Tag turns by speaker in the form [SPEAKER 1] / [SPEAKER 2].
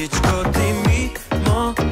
[SPEAKER 1] Hiç gott in me more.